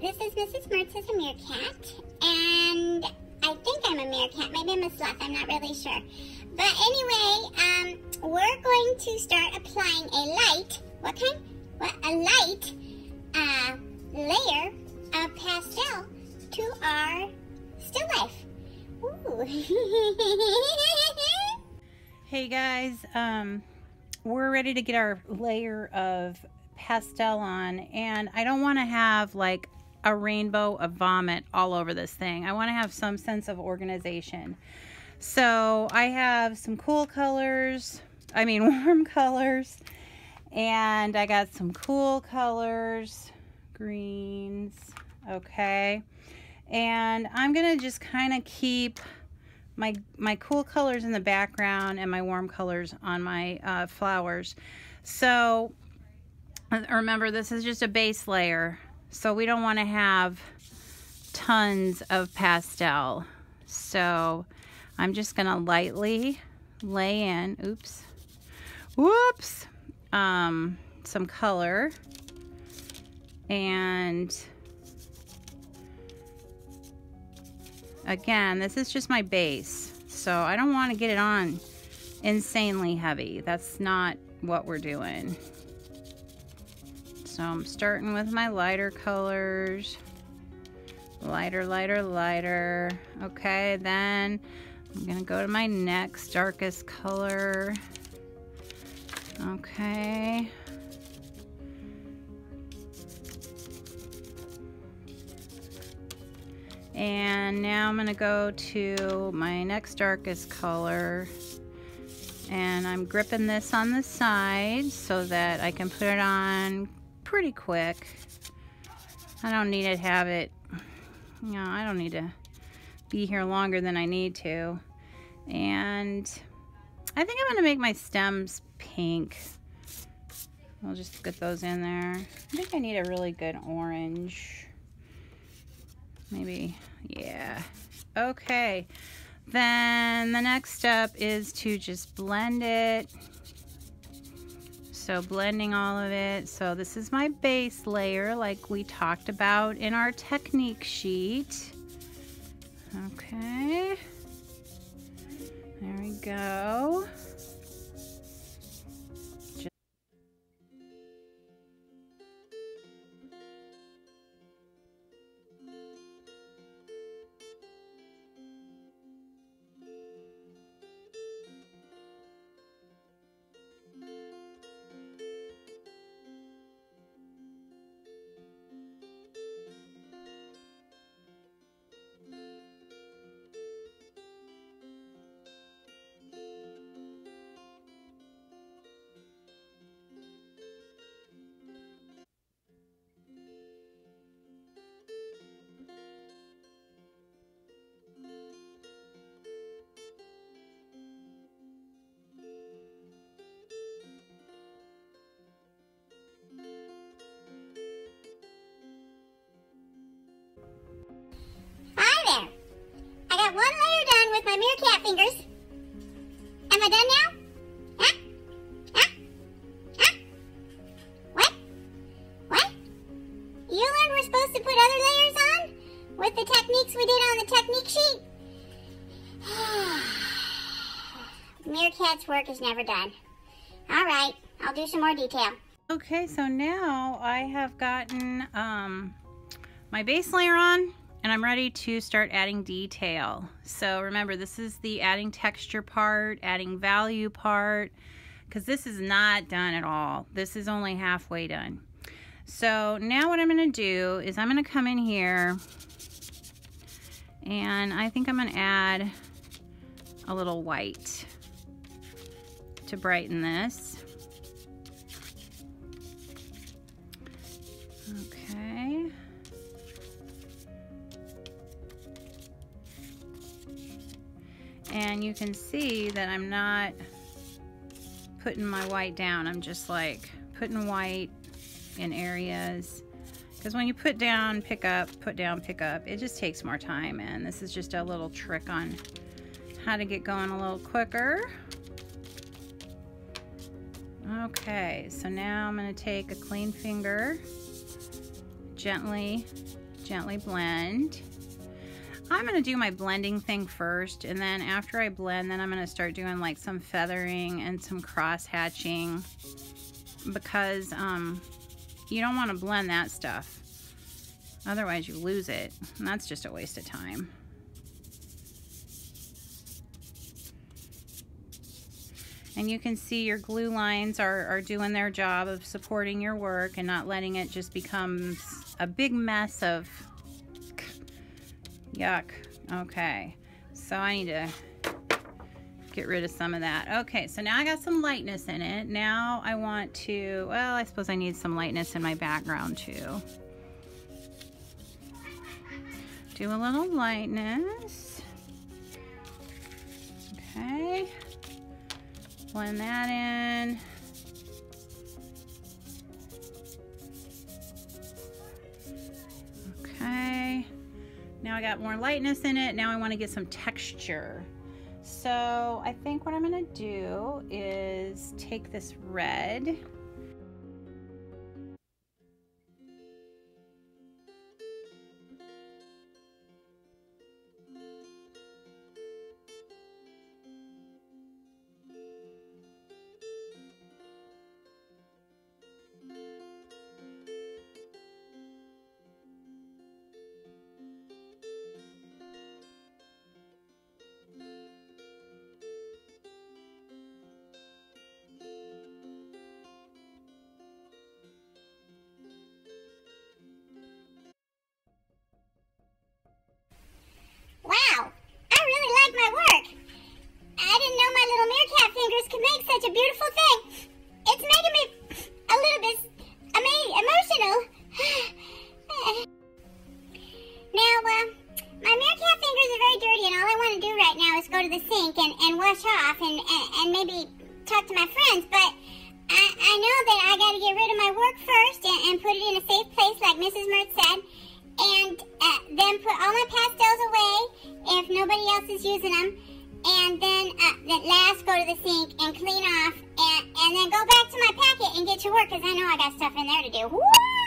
this is Mrs. Mertz as a meerkat, and I think I'm a meerkat. Maybe I'm a sloth. I'm not really sure. But anyway, um, we're going to start applying a light. What kind? What? A light uh, layer of pastel to our still life. Ooh. Hey guys, um, we're ready to get our layer of pastel on and I don't want to have like a rainbow of vomit all over this thing. I want to have some sense of organization. So I have some cool colors, I mean warm colors, and I got some cool colors, greens, okay. And I'm going to just kind of keep my, my cool colors in the background and my warm colors on my uh, flowers. So uh, remember, this is just a base layer. So we don't want to have tons of pastel. So I'm just going to lightly lay in, oops, whoops, um, some color. And again, this is just my base. So I don't want to get it on insanely heavy. That's not what we're doing. So I'm starting with my lighter colors. Lighter, lighter, lighter. Okay, then I'm gonna go to my next darkest color. Okay. And now I'm gonna go to my next darkest color and I'm gripping this on the side so that I can put it on pretty quick. I don't need to have it, you know, I don't need to be here longer than I need to. And I think I'm gonna make my stems pink. I'll just get those in there. I think I need a really good orange. Maybe, yeah. Okay, then the next step is to just blend it. So blending all of it. So this is my base layer like we talked about in our technique sheet. Okay. There we go. With my meerkat fingers. Am I done now? Huh? Huh? Huh? What? What? You learned we're supposed to put other layers on? With the techniques we did on the technique sheet? Meerkat's work is never done. All right, I'll do some more detail. Okay, so now I have gotten um, my base layer on and I'm ready to start adding detail. So remember, this is the adding texture part, adding value part, because this is not done at all. This is only halfway done. So now what I'm gonna do is I'm gonna come in here and I think I'm gonna add a little white to brighten this. And you can see that I'm not putting my white down. I'm just like putting white in areas Because when you put down, pick up, put down, pick up, it just takes more time. And this is just a little trick on how to get going a little quicker. Okay, so now I'm going to take a clean finger, gently, gently blend. I'm going to do my blending thing first, and then after I blend, then I'm going to start doing like some feathering and some cross hatching because um, you don't want to blend that stuff. Otherwise you lose it, and that's just a waste of time. And you can see your glue lines are, are doing their job of supporting your work and not letting it just become a big mess of yuck. Okay, so I need to get rid of some of that. Okay, so now I got some lightness in it. Now I want to, well, I suppose I need some lightness in my background too. Do a little lightness. Okay. Blend that in. Now I got more lightness in it. Now I want to get some texture. So I think what I'm going to do is take this red maybe talk to my friends, but I, I know that I got to get rid of my work first and, and put it in a safe place, like Mrs. Mert said, and uh, then put all my pastels away if nobody else is using them, and then uh, at last go to the sink and clean off, and, and then go back to my packet and get to work, because I know I got stuff in there to do. Woo!